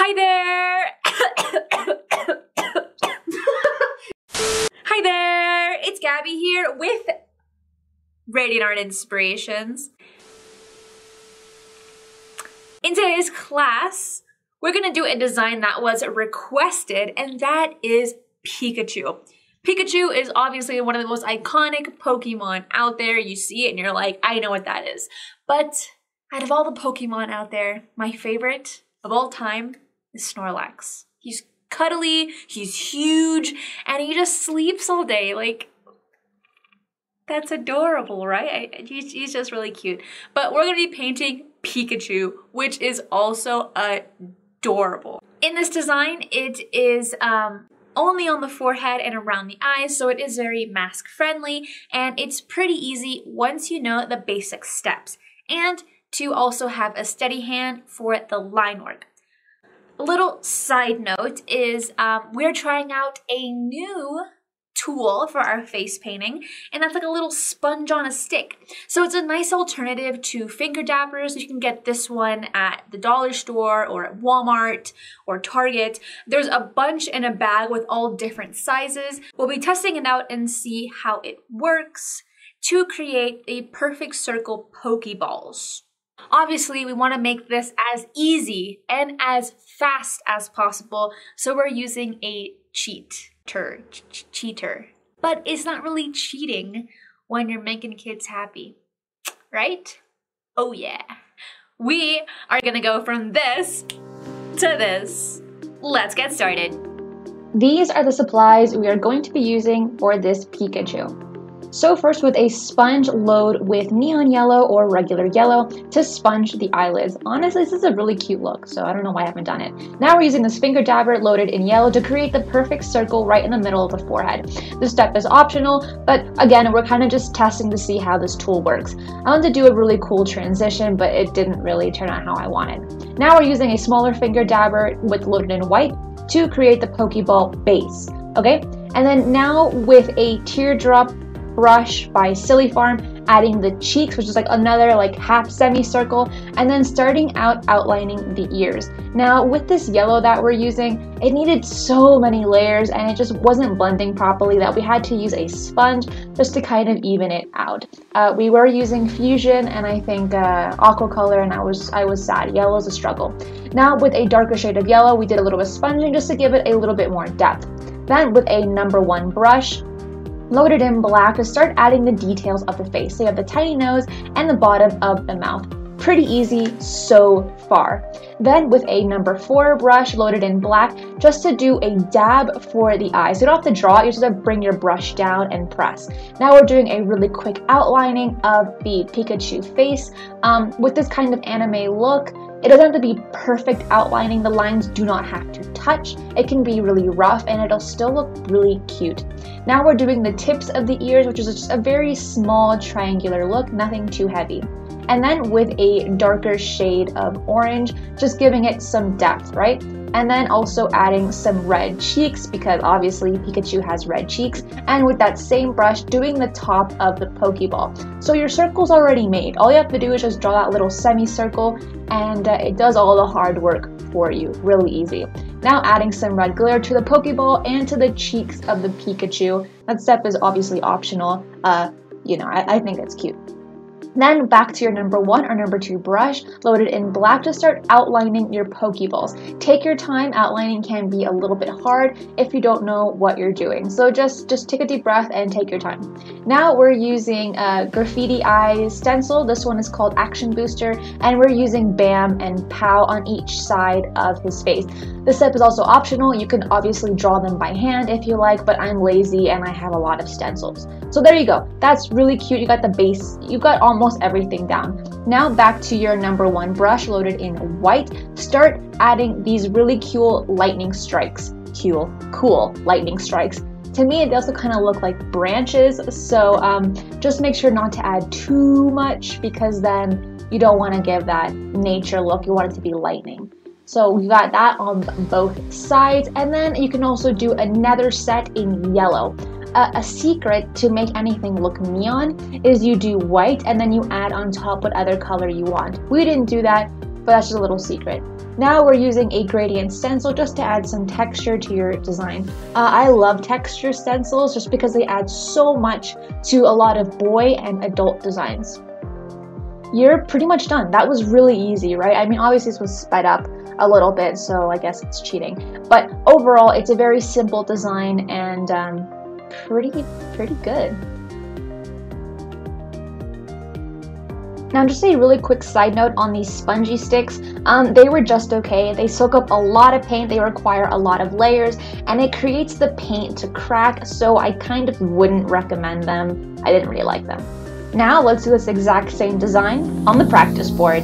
Hi there! Hi there! It's Gabby here with Radiant Art Inspirations. In today's class, we're gonna do a design that was requested, and that is Pikachu. Pikachu is obviously one of the most iconic Pokemon out there. You see it and you're like, I know what that is. But out of all the Pokemon out there, my favorite of all time is Snorlax. He's cuddly, he's huge, and he just sleeps all day. Like, that's adorable, right? I, he's, he's just really cute. But we're gonna be painting Pikachu, which is also adorable. In this design, it is um, only on the forehead and around the eyes, so it is very mask friendly, and it's pretty easy once you know the basic steps. And to also have a steady hand for the line work. Little side note is um, we're trying out a new tool for our face painting, and that's like a little sponge on a stick. So it's a nice alternative to finger dabbers. You can get this one at the dollar store or at Walmart or Target. There's a bunch in a bag with all different sizes. We'll be testing it out and see how it works to create a perfect circle Pokeballs. Obviously, we want to make this as easy and as fast as possible, so we're using a cheater, ch cheater. But it's not really cheating when you're making kids happy, right? Oh yeah. We are gonna go from this to this. Let's get started. These are the supplies we are going to be using for this Pikachu. So first with a sponge load with neon yellow or regular yellow to sponge the eyelids. Honestly, this is a really cute look, so I don't know why I haven't done it. Now we're using this finger dabber loaded in yellow to create the perfect circle right in the middle of the forehead. This step is optional, but again, we're kind of just testing to see how this tool works. I wanted to do a really cool transition, but it didn't really turn out how I wanted. Now we're using a smaller finger dabber with loaded in white to create the Pokeball base, okay? And then now with a teardrop brush by Silly Farm, adding the cheeks, which is like another like half semicircle, and then starting out outlining the ears. Now with this yellow that we're using, it needed so many layers and it just wasn't blending properly that we had to use a sponge just to kind of even it out. Uh, we were using Fusion and I think uh, Aqua Color and I was, I was sad. Yellow is a struggle. Now with a darker shade of yellow, we did a little bit of sponging just to give it a little bit more depth. Then with a number one brush, loaded in black to start adding the details of the face. So you have the tiny nose and the bottom of the mouth. Pretty easy so far. Then with a number four brush loaded in black, just to do a dab for the eyes. You don't have to draw it, you just have to bring your brush down and press. Now we're doing a really quick outlining of the Pikachu face. Um, with this kind of anime look, it doesn't have to be perfect outlining. The lines do not have to touch. It can be really rough and it'll still look really cute. Now we're doing the tips of the ears, which is just a very small triangular look, nothing too heavy. And then with a darker shade of orange, just giving it some depth, right? and then also adding some red cheeks because obviously Pikachu has red cheeks and with that same brush doing the top of the Pokeball. So your circle's already made. All you have to do is just draw that little semicircle and uh, it does all the hard work for you. Really easy. Now adding some red glitter to the Pokeball and to the cheeks of the Pikachu. That step is obviously optional. Uh, you know, I, I think it's cute. Then back to your number one or number two brush, loaded in black to start outlining your Pokeballs. Take your time, outlining can be a little bit hard if you don't know what you're doing. So just, just take a deep breath and take your time. Now we're using a Graffiti Eyes stencil. This one is called Action Booster, and we're using BAM and POW on each side of his face. This step is also optional. You can obviously draw them by hand if you like, but I'm lazy and I have a lot of stencils. So there you go. That's really cute. You got the base. You got almost almost everything down. Now back to your number one brush loaded in white. Start adding these really cool lightning strikes. Cool, cool lightning strikes. To me, they also kind of look like branches, so um, just make sure not to add too much because then you don't want to give that nature look. You want it to be lightning. So we got that on both sides, and then you can also do another set in yellow a, a, secret to make anything look neon is you do white and then you add on top what other color you want. We didn't do that. but that's just a little secret. Now we're using a gradient stencil just to add some texture to your design. Uh, I love texture stencils just because they add so much to a lot of boy and adult designs. You're pretty much done. That was really easy, right? I mean, obviously this was sped up a little bit, so I guess it's cheating. But overall, it's a very simple design and um, pretty, pretty good. Now, just a really quick side note on these spongy sticks. Um, they were just okay. They soak up a lot of paint, they require a lot of layers, and it creates the paint to crack, so I kind of wouldn't recommend them. I didn't really like them. Now, let's do this exact same design on the practice board.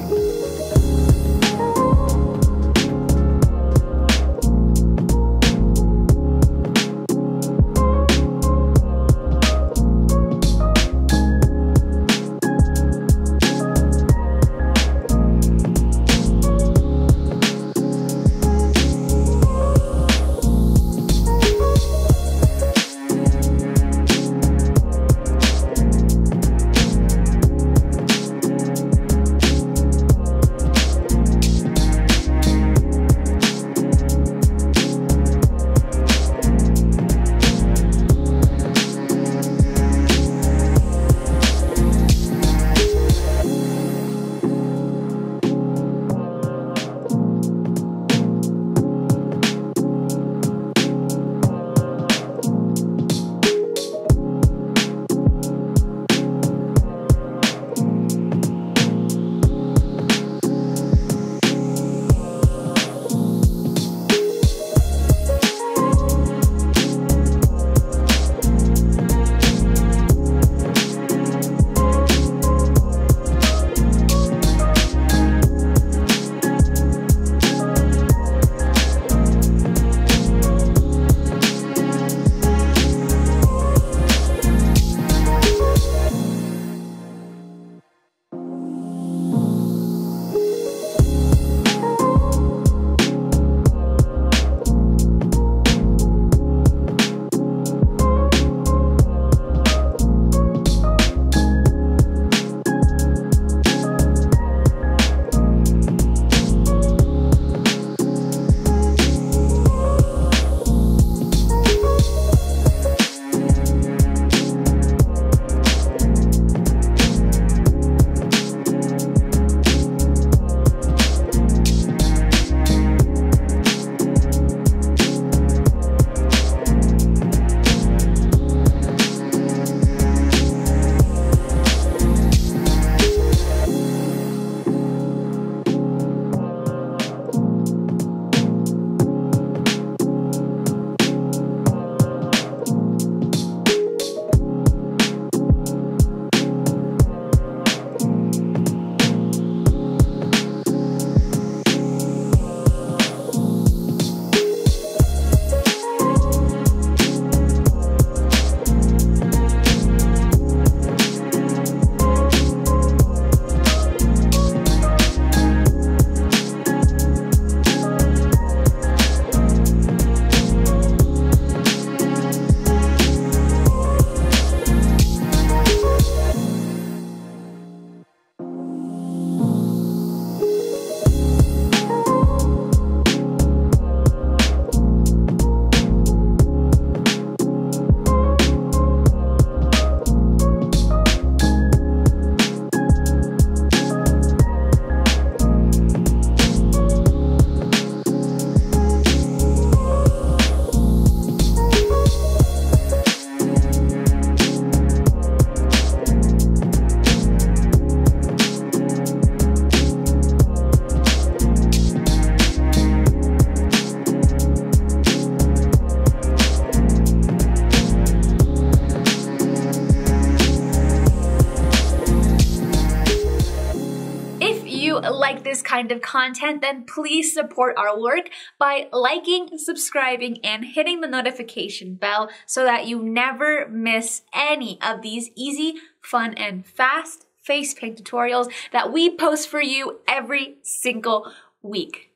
This kind of content, then please support our work by liking, subscribing, and hitting the notification bell so that you never miss any of these easy, fun, and fast face paint tutorials that we post for you every single week.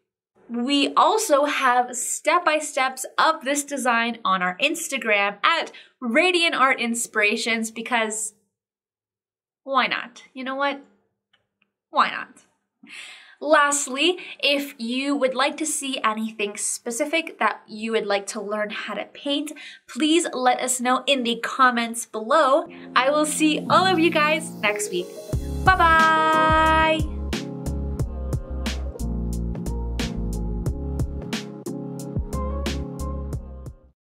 We also have step-by-steps of this design on our Instagram at Radiant Art Inspirations because why not? You know what? Why not? Lastly, if you would like to see anything specific that you would like to learn how to paint, please let us know in the comments below. I will see all of you guys next week. Bye bye!